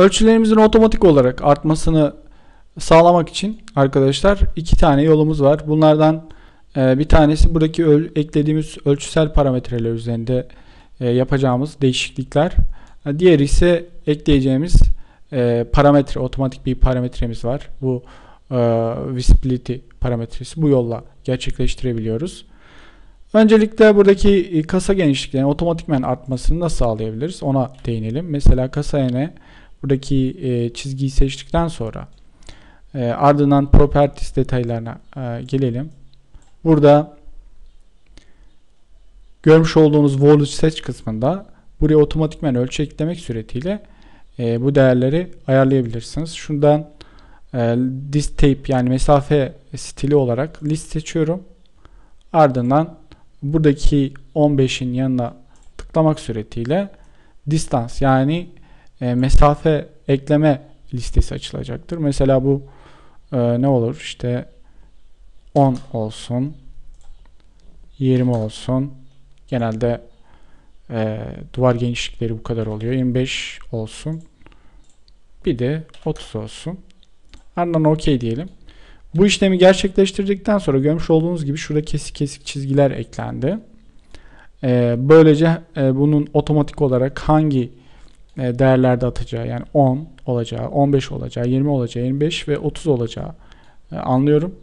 Ölçülerimizin otomatik olarak artmasını sağlamak için arkadaşlar iki tane yolumuz var. Bunlardan e, bir tanesi buradaki eklediğimiz ölçüsel parametreler üzerinde e, yapacağımız değişiklikler. E, diğeri ise ekleyeceğimiz parametre, otomatik bir parametremiz var. Bu visibility parametresi bu yolla gerçekleştirebiliyoruz. Öncelikle buradaki kasa genişliklerinin otomatikmen artmasını nasıl sağlayabiliriz ona değinelim. Mesela kasa ene buradaki e, çizgiyi seçtikten sonra e, ardından properties detaylarına e, gelelim. Burada görmüş olduğunuz voltage seç kısmında buraya otomatikmen ölçü eklemek suretiyle e, bu değerleri ayarlayabilirsiniz. Şundan e, list tape yani mesafe stili olarak list seçiyorum. Ardından buradaki 15'in yanına tıklamak suretiyle distance yani e, mesafe ekleme listesi açılacaktır. Mesela bu e, ne olur? İşte 10 olsun 20 olsun. Genelde e, duvar genişlikleri bu kadar oluyor. 25 olsun. Bir de 30 olsun. Ardından OK diyelim. Bu işlemi gerçekleştirdikten sonra görmüş olduğunuz gibi şurada kesik kesik çizgiler eklendi. E, böylece e, bunun otomatik olarak hangi e, değerlerde atacağı yani 10 olacağı, 15 olacağı, 20 olacağı, 25 ve 30 olacağı e, anlıyorum.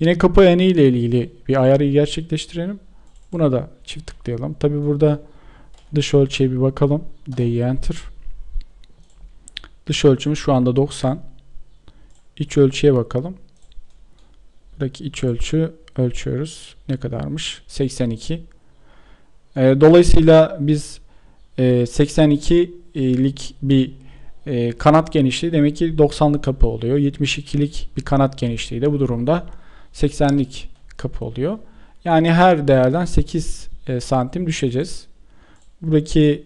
Yine kapı eni ile ilgili bir ayarı gerçekleştirelim. Buna da çift tıklayalım. Tabi burada dış ölçüye bir bakalım. D'yi enter. Dış ölçümü şu anda 90. İç ölçüye bakalım. Buradaki iç ölçü ölçüyoruz. Ne kadarmış? 82. E, dolayısıyla biz 82 72'lik bir e, kanat genişliği demek ki 90'lık kapı oluyor. 72'lik bir kanat genişliği de bu durumda 80'lik kapı oluyor. Yani her değerden 8 e, santim düşeceğiz. Buradaki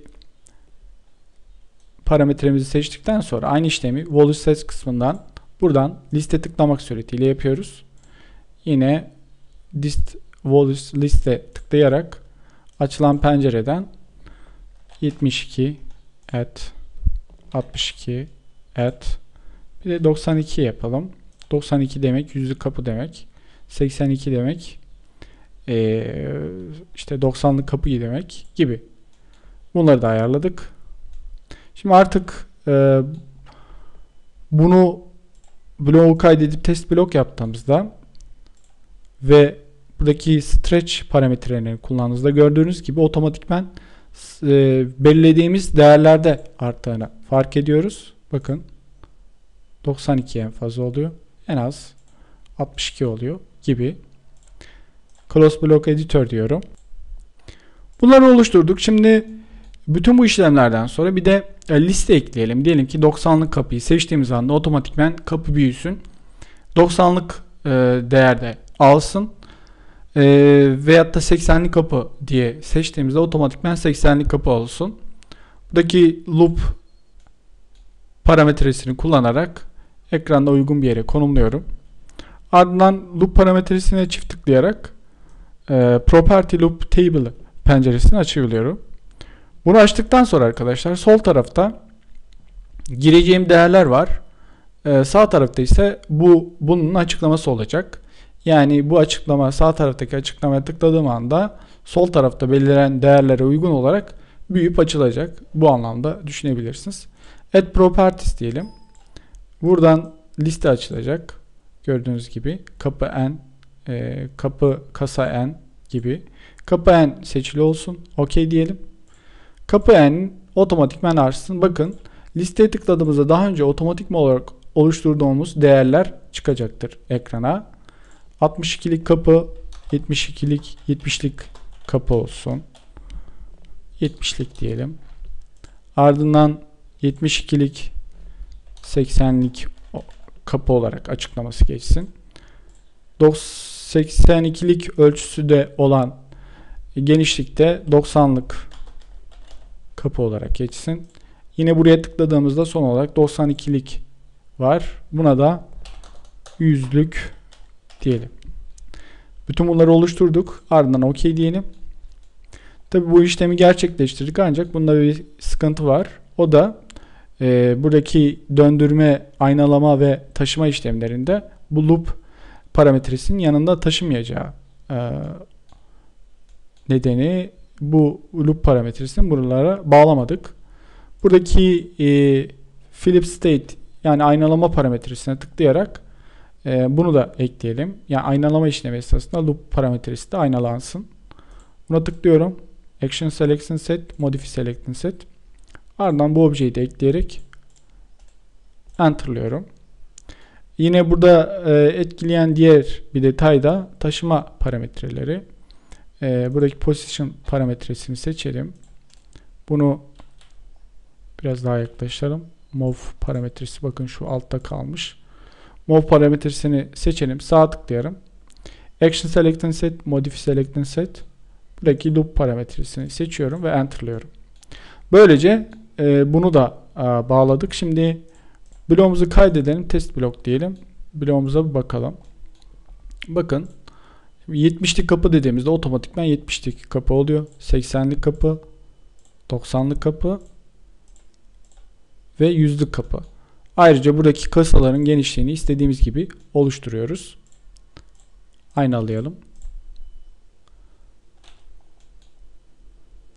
parametremizi seçtikten sonra aynı işlemi volus set kısmından buradan liste tıklamak suretiyle yapıyoruz. Yine list volus liste tıklayarak açılan pencereden 72 at 62 at bir de 92 yapalım. 92 demek yüzlük kapı demek. 82 demek ee, işte 90'lık kapı demek gibi. Bunları da ayarladık. Şimdi artık e, bunu bloğu kaydedip test blok yaptığımızda ve buradaki stretch parametrelerini kullandığınızda gördüğünüz gibi otomatikmen e, belirlediğimiz değerlerde arttığını fark ediyoruz. Bakın 92 en fazla oluyor. En az 62 oluyor gibi. Close Block Editor diyorum. Bunları oluşturduk. Şimdi bütün bu işlemlerden sonra bir de e, liste ekleyelim. Diyelim ki 90'lık kapıyı seçtiğimiz anda otomatikmen kapı büyüsün. 90'lık e, değerde alsın. E, veyahut da 80'lik kapı diye seçtiğimizde otomatikmen 80'lik kapı olsun. Buradaki loop parametresini kullanarak ekranda uygun bir yere konumluyorum. Ardından loop parametresine çift tıklayarak e, property loop table penceresini açabiliyorum. Bunu açtıktan sonra arkadaşlar sol tarafta gireceğim değerler var. E, sağ tarafta ise bu bunun açıklaması olacak. Yani bu açıklama sağ taraftaki açıklamaya tıkladığım anda sol tarafta belirlenen değerlere uygun olarak büyüyüp açılacak. Bu anlamda düşünebilirsiniz. Add properties diyelim. Buradan liste açılacak. Gördüğünüz gibi kapı n, e, kapı kasa n gibi. Kapı n seçili olsun. OK diyelim. Kapı n otomatikmen açsın. Bakın listeye tıkladığımızda daha önce otomatik olarak oluşturduğumuz değerler çıkacaktır ekrana. 62'lik kapı 72'lik 70'lik kapı olsun. 70'lik diyelim. Ardından 72'lik 80'lik kapı olarak açıklaması geçsin. 82'lik ölçüsü de olan genişlikte 90'lık kapı olarak geçsin. Yine buraya tıkladığımızda son olarak 92'lik var. Buna da yüzlük diyelim. Bütün bunları oluşturduk. Ardından OK diyelim. Tabi bu işlemi gerçekleştirdik ancak bunda bir sıkıntı var. O da e, buradaki döndürme, aynalama ve taşıma işlemlerinde bu loop parametresinin yanında taşımayacağı e, nedeni bu loop parametresini buralara bağlamadık. Buradaki e, flip state yani aynalama parametresine tıklayarak e, bunu da ekleyelim. Yani aynalama işlemi esnasında loop parametresi de aynalansın. Buna tıklıyorum. Action selection set, modify selection set. Ardından bu objeyi de ekleyerek enterlıyorum. Yine burada e, etkileyen diğer bir detay da taşıma parametreleri. E, buradaki position parametresini seçelim. Bunu biraz daha yaklaştıralım. Move parametresi bakın şu altta kalmış. Move parametresini seçelim. Sağ tıklayalım. Action select set, modify select set. Buradaki loop parametresini seçiyorum ve enterlıyorum. Böylece e, bunu da e, bağladık. Şimdi bloğumuzu kaydedelim. Test blok diyelim. Bloğumuza bir bakalım. Bakın 70'lik kapı dediğimizde otomatikman 70'lik kapı oluyor. 80'lik kapı, 90'lık kapı ve 100'lük kapı. Ayrıca buradaki kasaların genişliğini istediğimiz gibi oluşturuyoruz. Aynalayalım.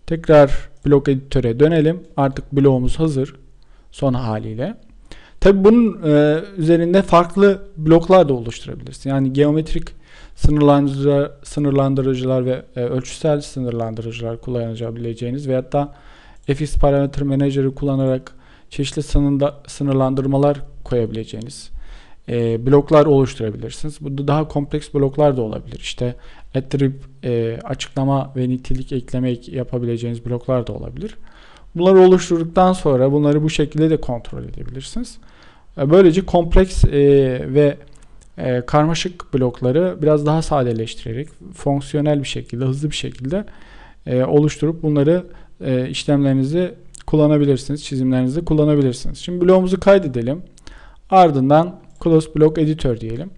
Tekrar blok editöre dönelim. Artık bloğumuz hazır son haliyle. Tabi bunun e, üzerinde farklı bloklar da oluşturabilirsin. Yani geometrik sınırlandırıcılar, sınırlandırıcılar ve e, ölçüsel sınırlandırıcılar kullanabileceğiniz veyahut da FX Parameter Manager'ı kullanarak çeşitli sınırda, sınırlandırmalar koyabileceğiniz e, bloklar oluşturabilirsiniz. Burada daha kompleks bloklar da olabilir. İşte attribute, e, açıklama ve nitelik ekleme yapabileceğiniz bloklar da olabilir. Bunları oluşturduktan sonra bunları bu şekilde de kontrol edebilirsiniz. E, böylece kompleks e, ve e, karmaşık blokları biraz daha sadeleştirerek fonksiyonel bir şekilde, hızlı bir şekilde e, oluşturup bunları e, işlemlerinizde kullanabilirsiniz. Çizimlerinizde kullanabilirsiniz. Şimdi bloğumuzu kaydedelim. Ardından Close Block Editor diyelim.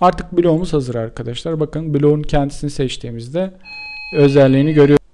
Artık bloğumuz hazır arkadaşlar. Bakın bloğun kendisini seçtiğimizde özelliğini görüyoruz.